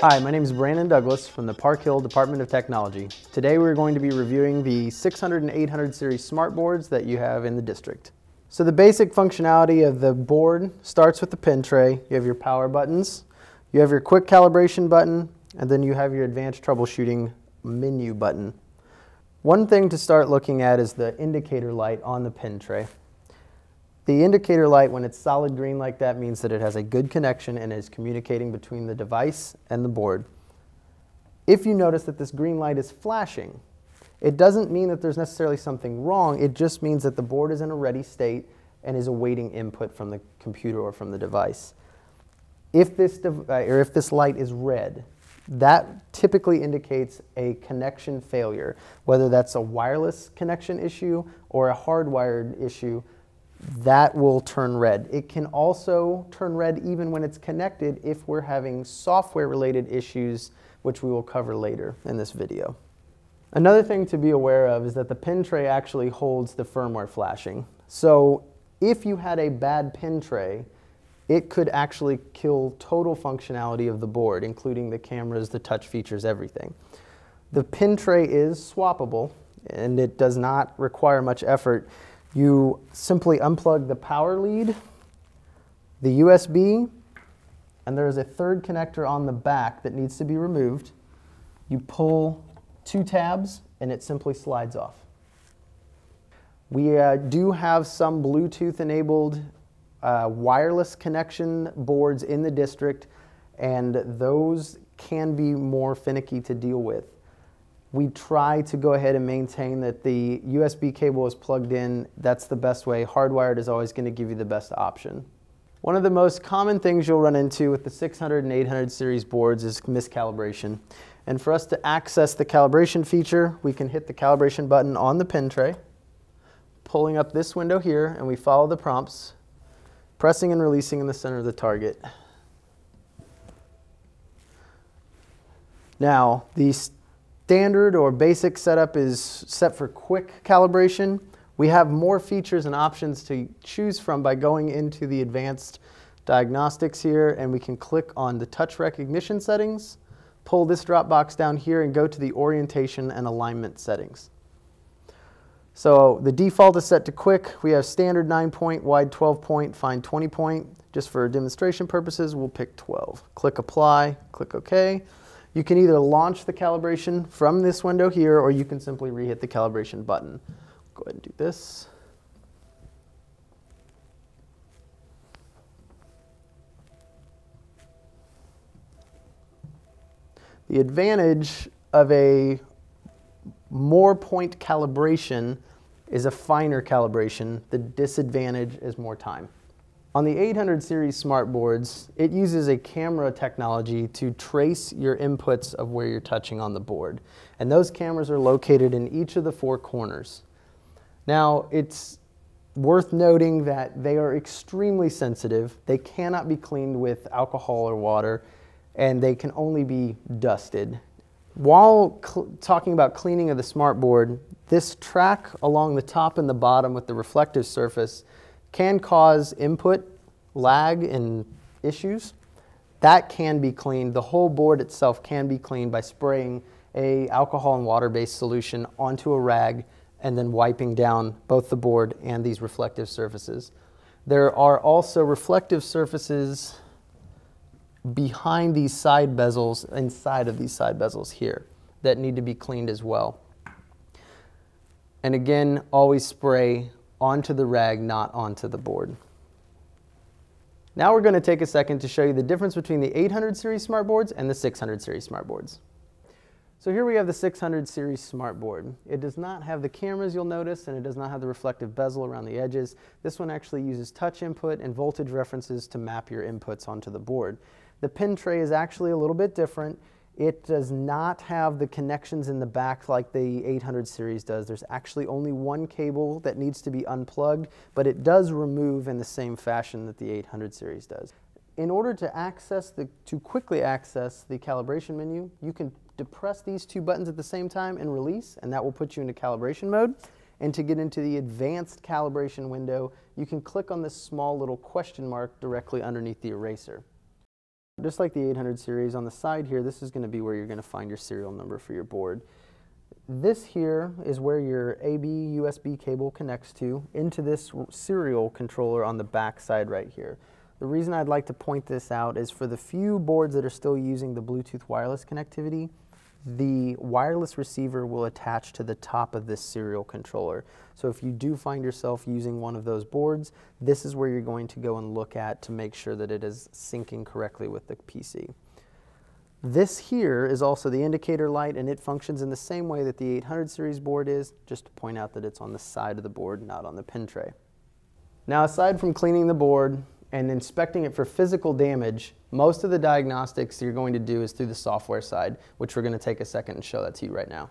Hi, my name is Brandon Douglas from the Park Hill Department of Technology. Today we're going to be reviewing the 600 and 800 series smart boards that you have in the district. So the basic functionality of the board starts with the pin tray. You have your power buttons, you have your quick calibration button, and then you have your advanced troubleshooting menu button. One thing to start looking at is the indicator light on the pin tray. The indicator light, when it's solid green like that, means that it has a good connection and is communicating between the device and the board. If you notice that this green light is flashing, it doesn't mean that there's necessarily something wrong. It just means that the board is in a ready state and is awaiting input from the computer or from the device. If this, uh, or if this light is red, that typically indicates a connection failure, whether that's a wireless connection issue or a hardwired issue, that will turn red. It can also turn red even when it's connected if we're having software related issues, which we will cover later in this video. Another thing to be aware of is that the pin tray actually holds the firmware flashing. So if you had a bad pin tray, it could actually kill total functionality of the board, including the cameras, the touch features, everything. The pin tray is swappable and it does not require much effort. You simply unplug the power lead, the USB, and there is a third connector on the back that needs to be removed. You pull two tabs and it simply slides off. We uh, do have some Bluetooth enabled uh, wireless connection boards in the district, and those can be more finicky to deal with. We try to go ahead and maintain that the USB cable is plugged in. That's the best way. Hardwired is always going to give you the best option. One of the most common things you'll run into with the 600 and 800 series boards is miscalibration. And for us to access the calibration feature, we can hit the calibration button on the pin tray, pulling up this window here, and we follow the prompts pressing and releasing in the center of the target. Now, the standard or basic setup is set for quick calibration. We have more features and options to choose from by going into the advanced diagnostics here and we can click on the touch recognition settings, pull this drop box down here and go to the orientation and alignment settings. So the default is set to quick. We have standard 9 point, wide 12 point, fine 20 point. Just for demonstration purposes, we'll pick 12. Click apply, click OK. You can either launch the calibration from this window here or you can simply re-hit the calibration button. Go ahead and do this. The advantage of a more point calibration is a finer calibration. The disadvantage is more time. On the 800 series smart boards, it uses a camera technology to trace your inputs of where you're touching on the board. And those cameras are located in each of the four corners. Now, it's worth noting that they are extremely sensitive. They cannot be cleaned with alcohol or water, and they can only be dusted. While talking about cleaning of the smartboard, this track along the top and the bottom with the reflective surface can cause input lag and issues. That can be cleaned. The whole board itself can be cleaned by spraying a alcohol and water-based solution onto a rag and then wiping down both the board and these reflective surfaces. There are also reflective surfaces behind these side bezels, inside of these side bezels here, that need to be cleaned as well. And again, always spray onto the rag, not onto the board. Now we're going to take a second to show you the difference between the 800 series smartboards and the 600 series smartboards. So here we have the 600 series smartboard. It does not have the cameras you'll notice and it does not have the reflective bezel around the edges. This one actually uses touch input and voltage references to map your inputs onto the board. The pin tray is actually a little bit different. It does not have the connections in the back like the 800 series does. There's actually only one cable that needs to be unplugged, but it does remove in the same fashion that the 800 series does. In order to access the, to quickly access the calibration menu, you can depress these two buttons at the same time and release, and that will put you into calibration mode. And to get into the advanced calibration window, you can click on this small little question mark directly underneath the eraser. Just like the 800 series, on the side here, this is going to be where you're going to find your serial number for your board. This here is where your AB USB cable connects to into this serial controller on the back side right here. The reason I'd like to point this out is for the few boards that are still using the Bluetooth wireless connectivity, the wireless receiver will attach to the top of this serial controller. So if you do find yourself using one of those boards, this is where you're going to go and look at to make sure that it is syncing correctly with the PC. This here is also the indicator light and it functions in the same way that the 800 series board is, just to point out that it's on the side of the board, not on the pin tray. Now aside from cleaning the board and inspecting it for physical damage, most of the diagnostics you're going to do is through the software side, which we're going to take a second and show that to you right now.